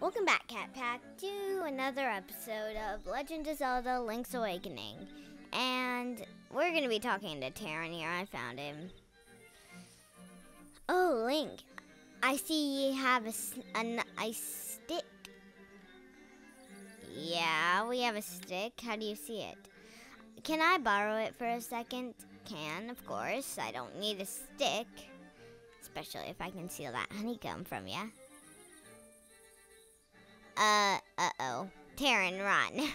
Welcome back, Cat Pack, to another episode of Legend of Zelda Link's Awakening. And we're going to be talking to Tarin here. I found him. Oh, Link, I see you have a, a, a stick. Yeah, we have a stick. How do you see it? Can I borrow it for a second? Can, of course. I don't need a stick. Especially if I can steal that honeycomb from you. Uh, uh-oh. Tarin, run.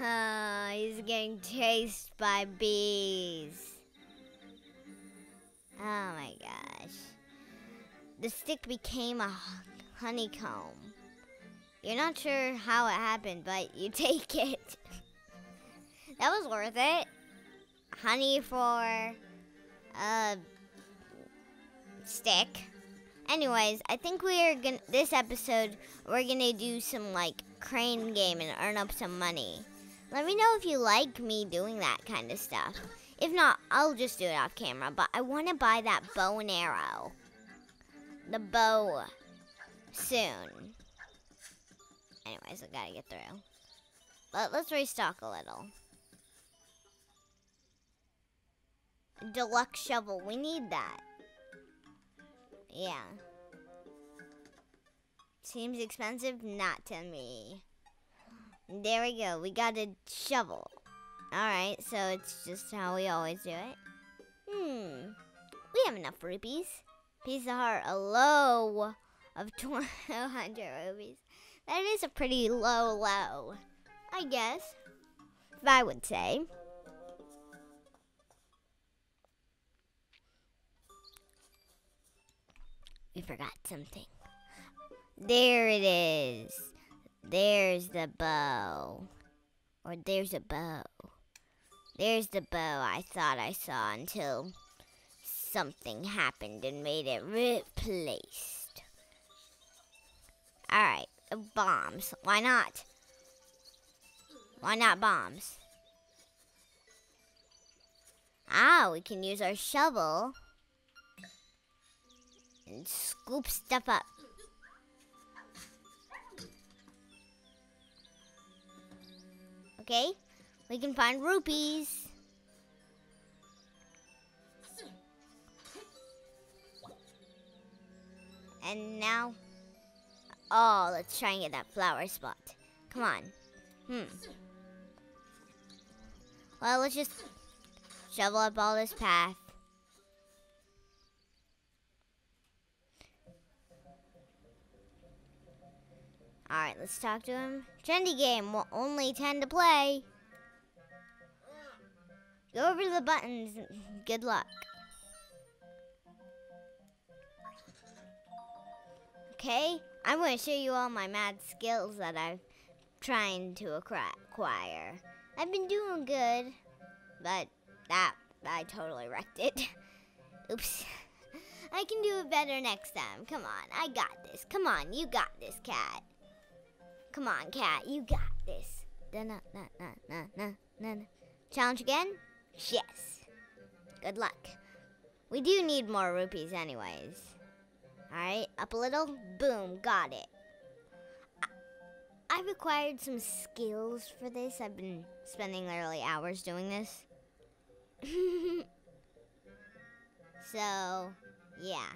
oh, he's getting chased by bees. Oh my gosh. The stick became a honeycomb. You're not sure how it happened, but you take it. that was worth it. Honey for a stick. Anyways, I think we are gonna this episode we're gonna do some like crane game and earn up some money. Let me know if you like me doing that kind of stuff. If not, I'll just do it off camera. But I want to buy that bow and arrow. The bow soon. Anyways, I gotta get through. But let's restock a little. Deluxe shovel. We need that. Yeah. Seems expensive? Not to me. There we go. We got a shovel. Alright, so it's just how we always do it. Hmm. We have enough rupees. Piece of heart, a low of 200 rupees. That is a pretty low low, I guess. If I would say. We forgot something. There it is. There's the bow. Or there's a bow. There's the bow I thought I saw until something happened and made it replaced. Alright, bombs. Why not? Why not bombs? Ah, we can use our shovel and scoop stuff up. Okay, we can find rupees. And now, oh, let's try and get that flower spot. Come on. Hmm. Well, let's just shovel up all this path. Alright, let's talk to him. Trendy game, only 10 to play. Go over to the buttons. Good luck. Okay, I'm going to show you all my mad skills that I've trying to acquire. I've been doing good, but that, I totally wrecked it. Oops. I can do it better next time. Come on, I got this. Come on, you got this, cat. Come on, cat. You got this. Challenge again? Yes. Good luck. We do need more rupees anyways. Alright, up a little. Boom, got it. I've acquired some skills for this. I've been spending literally hours doing this. so, yeah.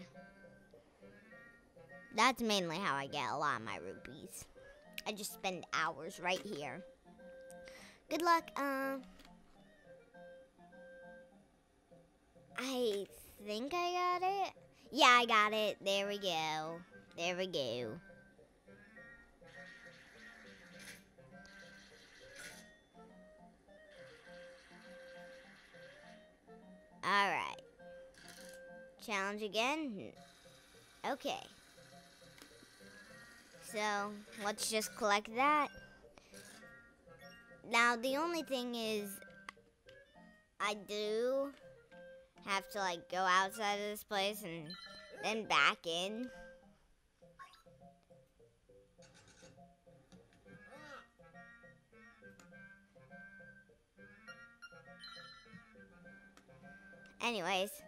That's mainly how I get a lot of my rupees. I just spend hours right here. Good luck. Uh, I think I got it. Yeah, I got it. There we go. There we go. Alright. Challenge again? Okay. So let's just collect that. Now the only thing is I do have to like go outside of this place and then back in. Anyways.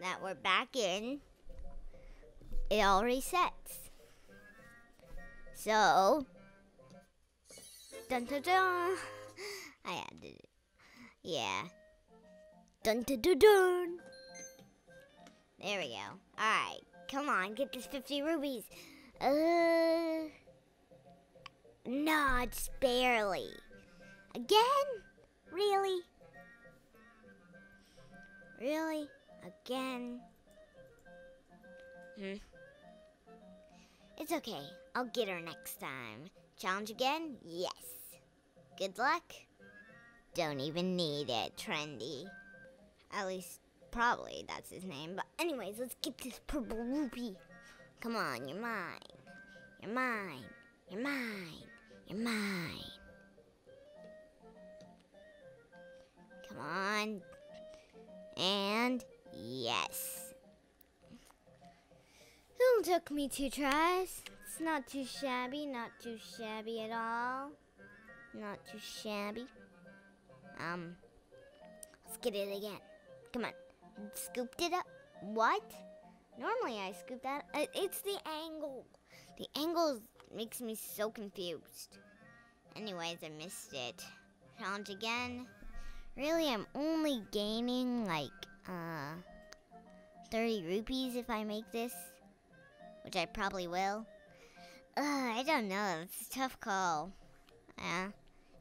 That we're back in, it all resets. So, dun dun dun. I added it. Yeah. Dun dun dun dun. There we go. Alright, come on, get this 50 rubies. Uh. No, just barely. Again? Really? Really? Again? Hmm. It's okay. I'll get her next time. Challenge again? Yes. Good luck? Don't even need it, Trendy. At least, probably that's his name. But anyways, let's get this purple rupee. Come on, you're mine. You're mine. You're mine. You're mine. Come on. And yes. It only took me two tries. It's not too shabby, not too shabby at all. Not too shabby. Um, let's get it again. Come on. Scooped it up. What? Normally I scoop that. Uh, it's the angle. The angle makes me so confused. Anyways, I missed it. Challenge again. Really, I'm only gaining like uh 30 rupees if I make this, which I probably will. Uh, I don't know. It's a tough call. Yeah,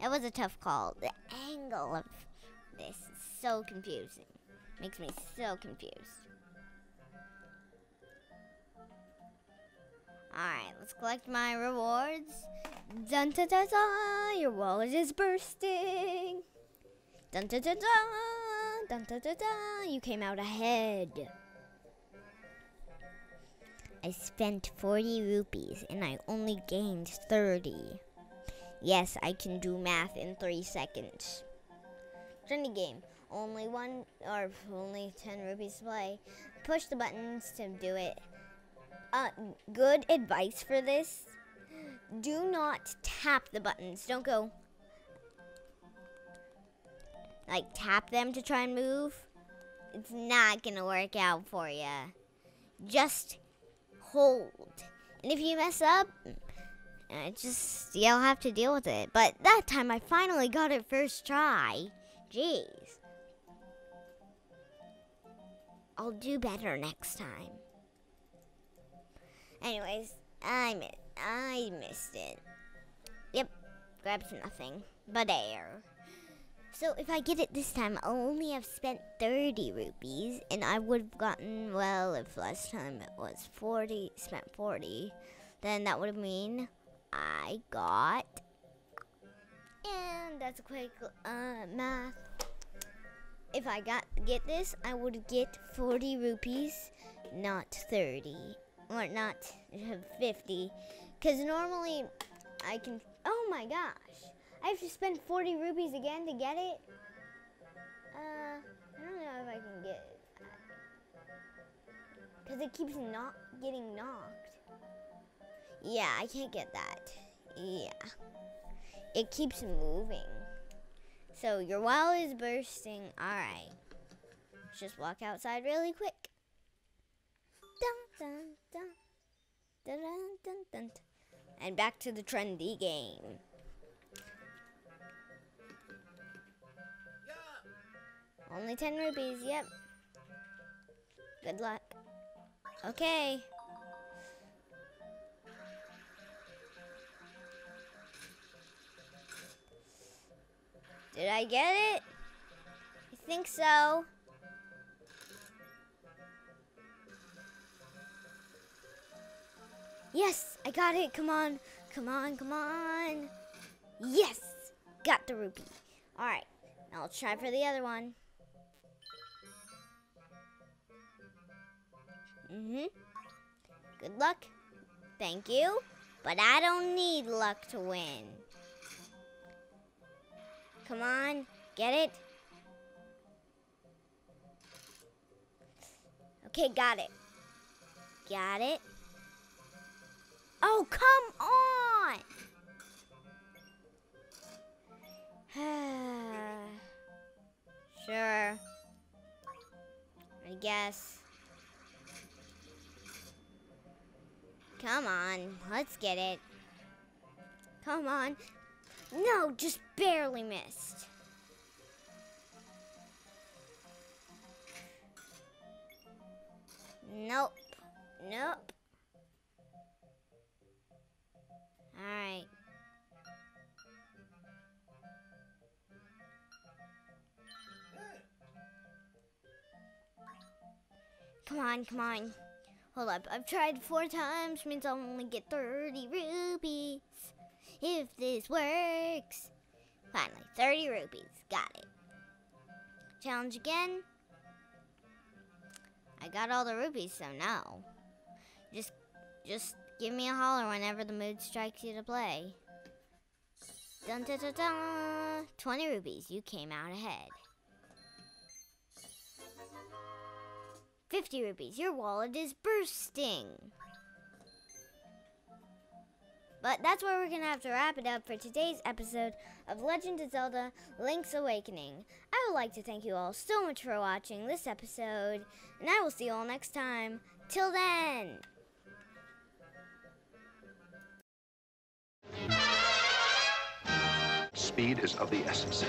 it was a tough call. The angle of this is so confusing. Makes me so confused. Alright, let's collect my rewards. Dun da da da! Your wallet is bursting. Dun da da da! Dun da da da! You came out ahead. I spent 40 rupees and I only gained 30. Yes, I can do math in 3 seconds. Trendy game. Only one or only 10 rupees to play. Push the buttons to do it. Uh, good advice for this. Do not tap the buttons. Don't go like tap them to try and move. It's not gonna work out for you. Just hold. And if you mess up, uh, just you'll have to deal with it. But that time I finally got it first try. Jeez. I'll do better next time. Anyways, I mi- I missed it. Yep, grabs nothing but air. So if I get it this time, I'll only have spent 30 rupees, and I would have gotten, well, if last time it was 40, spent 40, then that would mean I got, and that's a quick uh, math. If I got get this, I would get 40 rupees, not 30, or not 50, because normally I can, oh my gosh. I have to spend 40 rupees again to get it? Uh, I don't know if I can get it. Because it keeps not getting knocked. Yeah, I can't get that. Yeah. It keeps moving. So your wall is bursting. Alright. Let's just walk outside really quick. Dun, dun, dun. Dun, dun, dun, dun. And back to the trendy game. Only 10 rupees, yep. Good luck. Okay. Did I get it? I think so. Yes, I got it. Come on. Come on, come on. Yes, got the rupee. All right, let's try for the other one. Mm-hmm. Good luck. Thank you. But I don't need luck to win. Come on. Get it? Okay, got it. Got it. Oh, come on! sure. I guess. Come on, let's get it. Come on. No, just barely missed. Nope. Nope. Alright. Come on, come on. Hold up, I've tried four times, means I'll only get 30 rupees. If this works. Finally, 30 rupees. Got it. Challenge again. I got all the rupees, so no. Just, just give me a holler whenever the mood strikes you to play. Dun dun dun dun! 20 rupees. You came out ahead. 50 rupees. Your wallet is bursting. But that's where we're going to have to wrap it up for today's episode of Legend of Zelda Link's Awakening. I would like to thank you all so much for watching this episode, and I will see you all next time. Till then! Speed is of the essence.